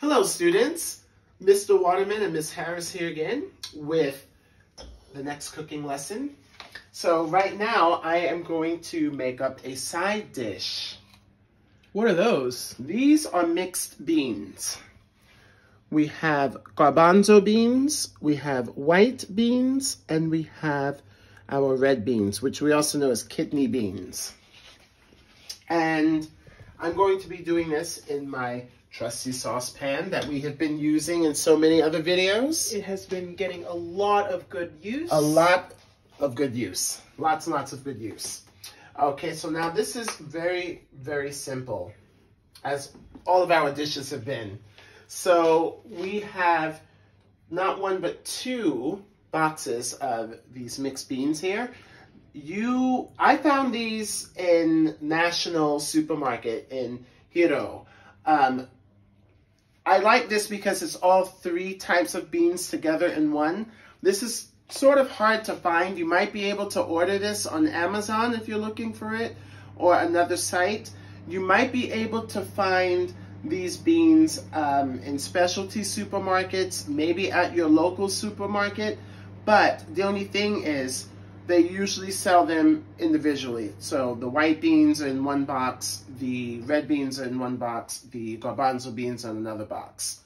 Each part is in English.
Hello students, Mr. Waterman and Miss Harris here again with the next cooking lesson. So right now I am going to make up a side dish. What are those? These are mixed beans. We have garbanzo beans, we have white beans, and we have our red beans, which we also know as kidney beans. And I'm going to be doing this in my trusty saucepan that we have been using in so many other videos. It has been getting a lot of good use. A lot of good use. Lots and lots of good use. Okay, so now this is very, very simple, as all of our dishes have been. So we have not one, but two boxes of these mixed beans here. You, I found these in National Supermarket in Hiroo. Um, I like this because it's all three types of beans together in one. This is sort of hard to find. You might be able to order this on Amazon if you're looking for it or another site. You might be able to find these beans um, in specialty supermarkets, maybe at your local supermarket. But the only thing is they usually sell them individually. So the white beans in one box, the red beans in one box, the garbanzo beans in another box.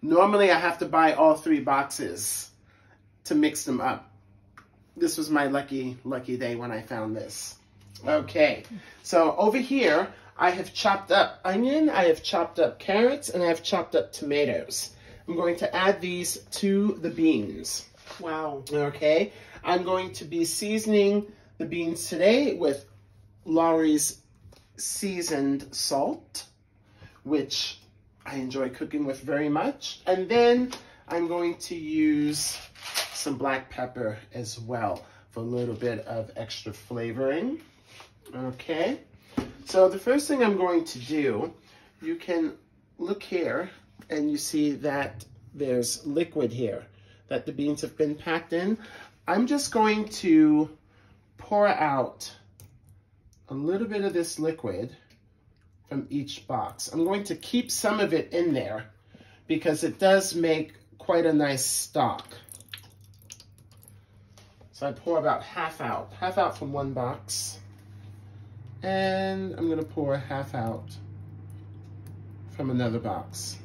Normally I have to buy all three boxes to mix them up. This was my lucky, lucky day when I found this. Okay, so over here, I have chopped up onion, I have chopped up carrots, and I have chopped up tomatoes. I'm going to add these to the beans. Wow. Okay, I'm going to be seasoning the beans today with Lawry's seasoned salt, which I enjoy cooking with very much. And then I'm going to use some black pepper as well for a little bit of extra flavoring. Okay, so the first thing I'm going to do, you can look here and you see that there's liquid here that the beans have been packed in. I'm just going to pour out a little bit of this liquid from each box. I'm going to keep some of it in there because it does make quite a nice stock. So I pour about half out, half out from one box. And I'm gonna pour half out from another box.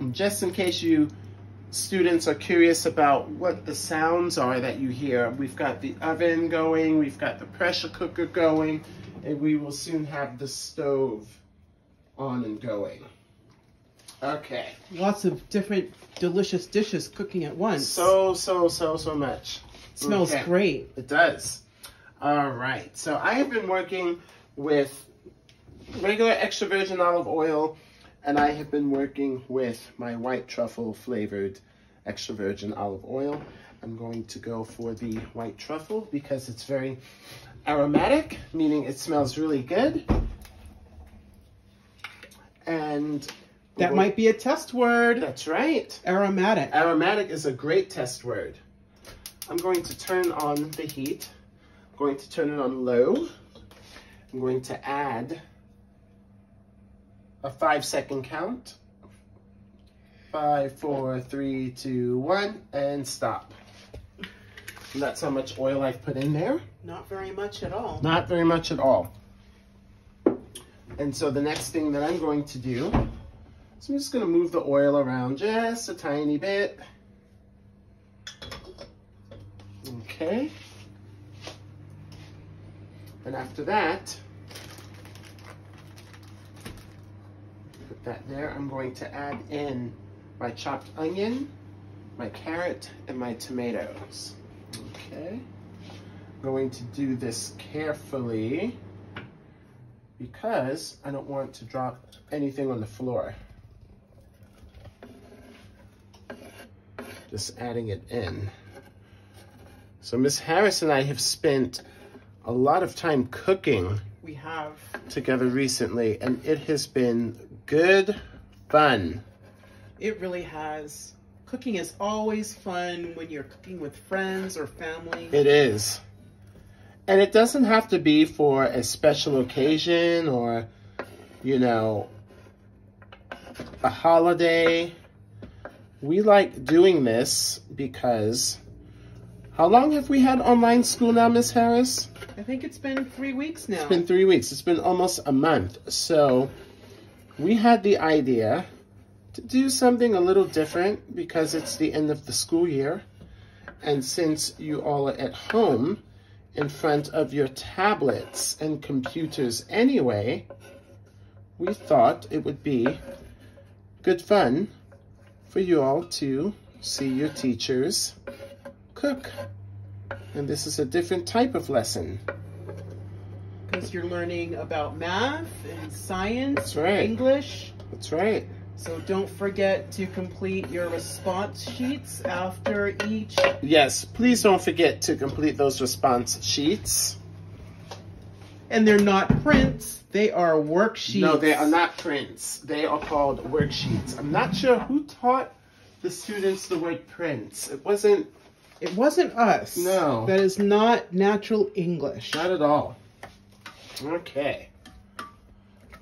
And just in case you students are curious about what the sounds are that you hear, we've got the oven going, we've got the pressure cooker going, and we will soon have the stove on and going. Okay. Lots of different delicious dishes cooking at once. So, so, so, so much. It smells Okay. great. It does. All right. So I have been working with regular extra virgin olive oil, and I have been working with my white truffle flavored extra virgin olive oil. I'm going to go for the white truffle because it's very aromatic, meaning it smells really good. And That might be a test word. that's right. Aromatic. Aromatic is a great test word. I'm going to turn on the heat. I'm going to turn it on low. I'm going to add a five second count. Five, four, three, two, one, and stop. And that's how much oil I've put in there. Not very much at all. Not very much at all. And so the next thing that I'm going to do is I'm just going to move the oil around just a tiny bit. Okay. And after that, that there, I'm going to add in my chopped onion, my carrot, and my tomatoes. Okay. I'm going to do this carefully because I don't want to drop anything on the floor. Just adding it in. So Miss Harris and I have spent a lot of time cooking We have. together recently, and it has been good fun. It really has. Cooking is always fun when you're cooking with friends or family. It is. And it doesn't have to be for a special occasion or, you know, a holiday. We like doing this because how long have we had online school now, Miss Harris? I think it's been three weeks now. It's been three weeks. It's been almost a month. So we had the idea to do something a little different because it's the end of the school year. And since you all are at home in front of your tablets and computers anyway, we thought it would be good fun for you all to see your teachers cook. And this is a different type of lesson. Because you're learning about math and science, That's right. English. That's right. So don't forget to complete your response sheets after each. Yes, please don't forget to complete those response sheets. And they're not prints, they are worksheets. No, they are not prints. They are called worksheets. I'm not sure who taught the students the word prints. It wasn't, It wasn't us. No. That is not natural English. not at all. Okay.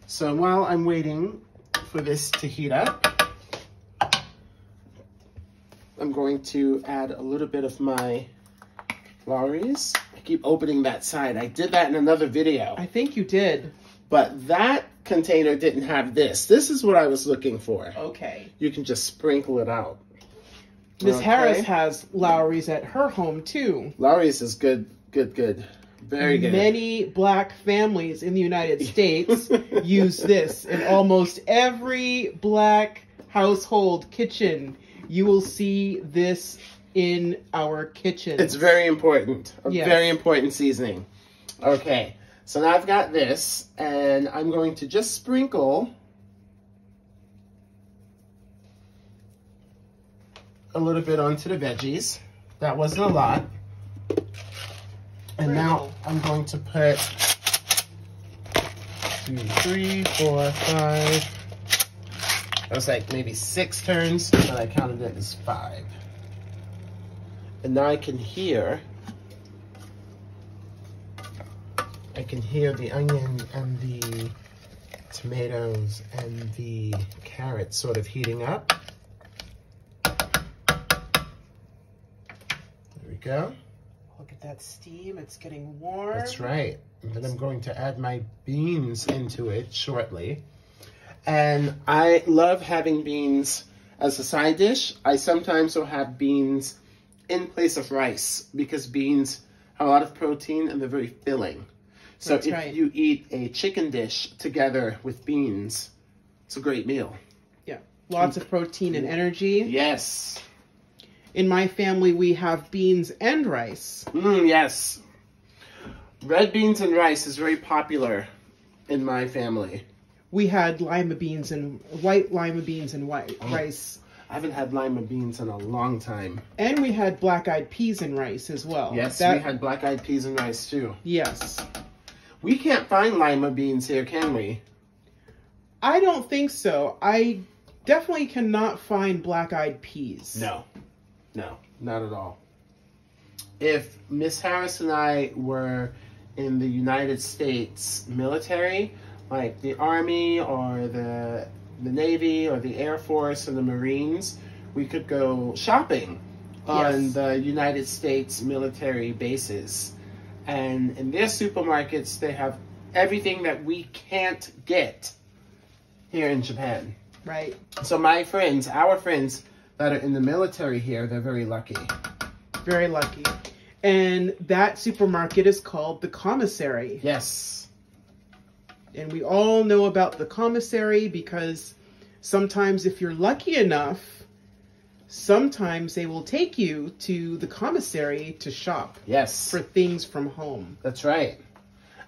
So while I'm waiting for this to heat up, I'm going to add a little bit of my Lawry's. I keep opening that side. I did that in another video. I think you did. But that container didn't have this. This is what I was looking for. Okay. You can just sprinkle it out. Miss Okay. Harris has Lawry's at her home too. Lawry's is good, good, good. Very good. Many black families in the United States use this. In almost every black household kitchen, you will see this in our kitchen. It's very important. A Yes. very important seasoning. Okay. So now I've got this, and I'm going to just sprinkle a little bit onto the veggies. That wasn't a lot. And now I'm going to put two, three, four, five. That was like maybe six turns, but I counted it as five. And now I can hear, I can hear the onion and the tomatoes and the carrots sort of heating up. There we go. Look at that steam. It's getting warm. That's right. And then I'm going to add my beans into it shortly. And I love having beans as a side dish. I sometimes will have beans in place of rice because beans have a lot of protein and they're very filling. So That's if right. you eat a chicken dish together with beans, it's a great meal. Yeah. Lots of protein and mm. energy. Yes. In my family, we have beans and rice. Mm, yes. Red beans and rice is very popular in my family. We had lima beans and white lima beans and white Oh. rice. I haven't had lima beans in a long time. And we had black eyed peas and rice as well. Yes, That- we had black eyed peas and rice too. Yes. We can't find lima beans here, can we? I don't think so. I definitely cannot find black eyed peas. No. No, not at all. If Miss Harris and I were in the United States military, like the Army or the the Navy or the Air Force or the Marines, we could go shopping on Yes. the United States military bases. And in their supermarkets, they have everything that we can't get here in Japan. Right. So my friends, our friends that are in the military here, they're very lucky. Very lucky. And that supermarket is called the commissary. Yes. And we all know about the commissary because sometimes, if you're lucky enough, sometimes they will take you to the commissary to shop Yes. for things from home. That's right.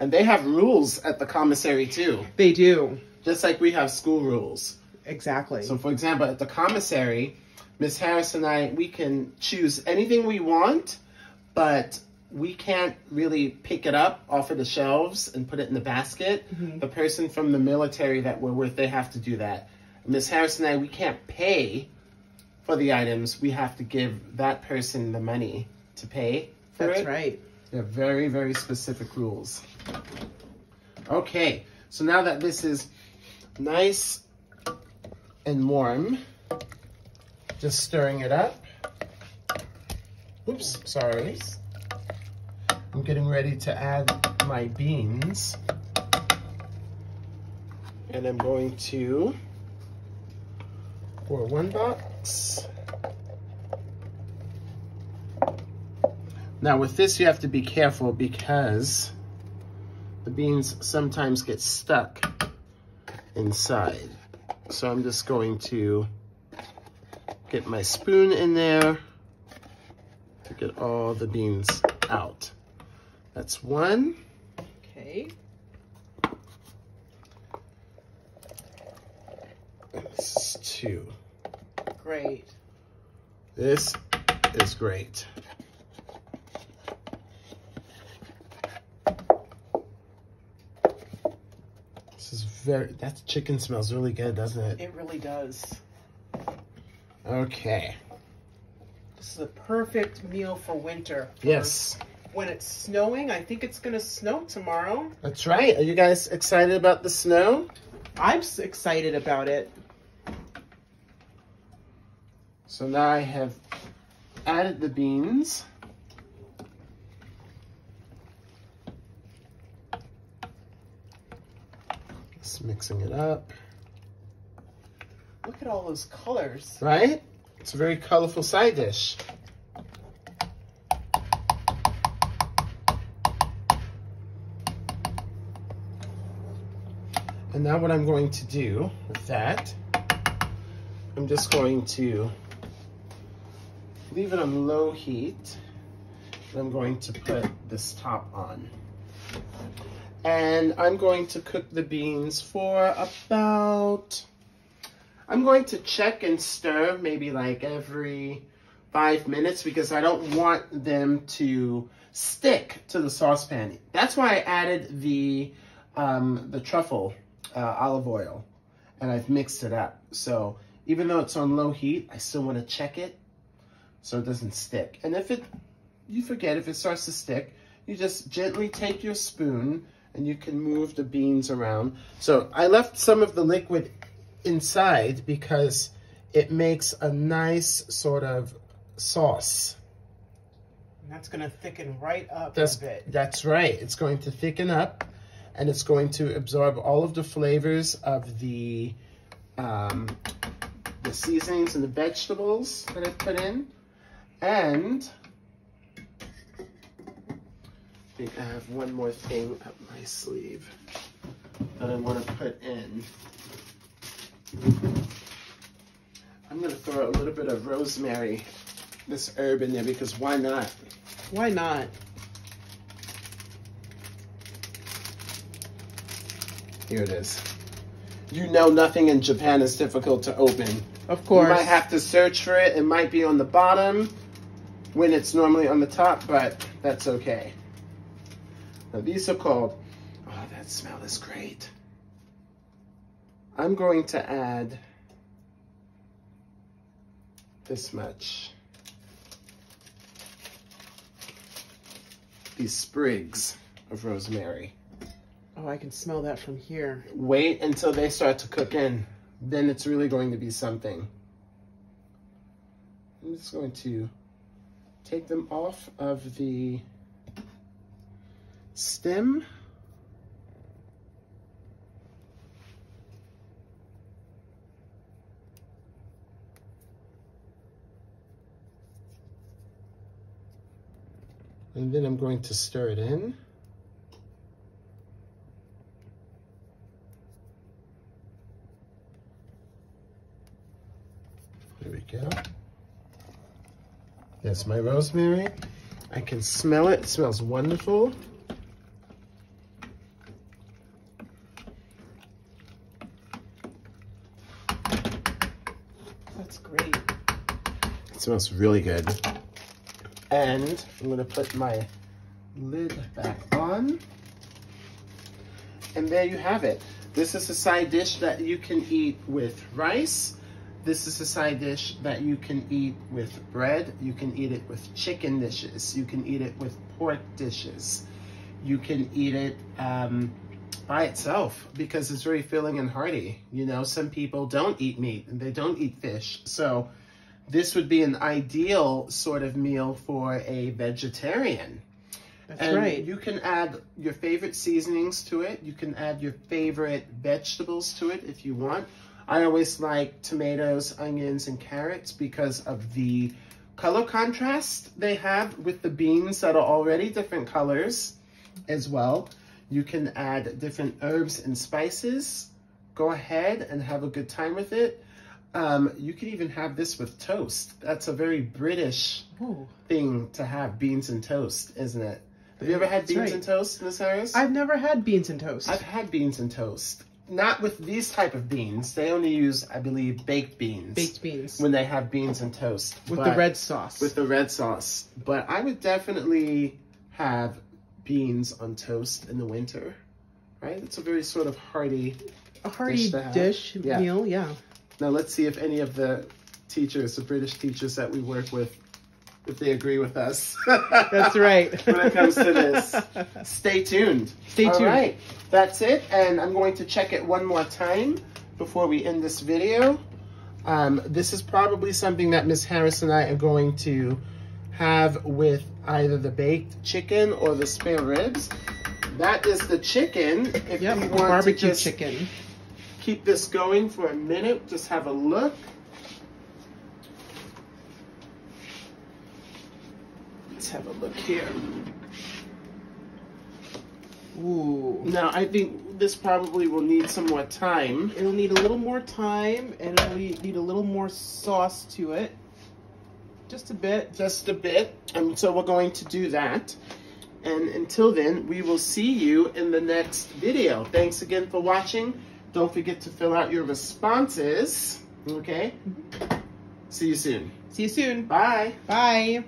And they have rules at the commissary too, They do. just like we have school rules. Exactly. So for example, at the commissary, Miss Harris and I, we can choose anything we want, but we can't really pick it up off of the shelves and put it in the basket. Mhm. The person from the military that we're with, they have to do that. Miss Harris and I, we can't pay for the items. We have to give that person the money to pay for That's it. right. They have very, very specific rules. Okay, so now that this is nice and warm. Just stirring it up. Oops, sorry. I'm getting ready to add my beans. And I'm going to pour one box. Now with this, you have to be careful because the beans sometimes get stuck inside. So I'm just going to get my spoon in there to get all the beans out. That's one. Okay. This is two. Great. This is great. This is very, that chicken smells really good, doesn't it? It really does. Okay. This is a perfect meal for winter. for Yes, When it's snowing, I think it's going to snow tomorrow. that's right. Are you guys excited about the snow? I'm excited about it. So now I have added the beans. Just mixing it up, Look at all those colors. right? It's a very colorful side dish. And now what I'm going to do with that, I'm just going to leave it on low heat. And I'm going to put this top on. And I'm going to cook the beans for about, I'm going to check and stir maybe like every five minutes because I don't want them to stick to the saucepan. That's why I added the, um, the truffle uh, olive oil and I've mixed it up. So even though it's on low heat, I still want to check it so it doesn't stick. And if it, you forget, if it starts to stick, you just gently take your spoon and you can move the beans around. So I left some of the liquid inside because it makes a nice sort of sauce. And that's going to thicken right up That's, a bit. that's right. It's going to thicken up and it's going to absorb all of the flavors of the um, the seasonings and the vegetables that I've put in. And I think I have one more thing up my sleeve that I want to put in. I'm going to throw a little bit of rosemary, this herb in there because why not? Why not? Here it is. You know nothing in Japan is difficult to open. Of course. You might have to search for it. It might be on the bottom when it's normally on the top, but that's okay. Now these are called, oh, that smell is great. I'm going to add this much. These sprigs of rosemary. Oh, I can smell that from here. Wait until they start to cook in. Then it's really going to be something. I'm just going to take them off of the stem. And then I'm going to stir it in. There we go. There's my rosemary. I can smell it. It smells wonderful. That's great. It smells really good. And I'm gonna put my lid back on. And there you have it. This is a side dish that you can eat with rice. This is a side dish that you can eat with bread. You can eat it with chicken dishes. You can eat it with pork dishes. You can eat it um, by itself because it's very filling and hearty. You know, some people don't eat meat and they don't eat fish. So this would be an ideal sort of meal for a vegetarian. That's and right. you can add your favorite seasonings to it. You can add your favorite vegetables to it if you want. I always like tomatoes, onions, and carrots because of the color contrast they have with the beans that are already different colors as well. You can add different herbs and spices. Go ahead and have a good time with it. Um, you can even have this with toast. That's a very British Ooh. thing to have, beans and toast, isn't it? Have you ever had That's beans right. and toast, Miss Harris? I've never had beans and toast. I've had beans and toast. Not with these type of beans. They only use, I believe, baked beans. Baked beans When they have beans and toast. with the red sauce. With the red sauce. But I would definitely have beans on toast in the winter. Right? It's a very sort of hearty. a hearty dish dish Yeah. meal, yeah. Now let's see if any of the teachers, the British teachers that we work with, if they agree with us. That's right. when it comes to this. Stay tuned. Stay tuned. right, that's it. And I'm going to check it one more time before we end this video. Um, this is probably something that Miss Harris and I are going to have with either the baked chicken or the spare ribs. That is the chicken. If Yep, you want barbecue to just chicken. Keep this going for a minute, just have a look. Let's have a look here. Ooh. Now, I think this probably will need some more time. It'll need a little more time and it'll need need a little more sauce to it. Just a bit. Just a bit. And so we're going to do that. And until then, we will see you in the next video. Thanks again for watching. Don't forget to fill out your responses. Okay? Mm-hmm. See you soon. See you soon. Bye. Bye.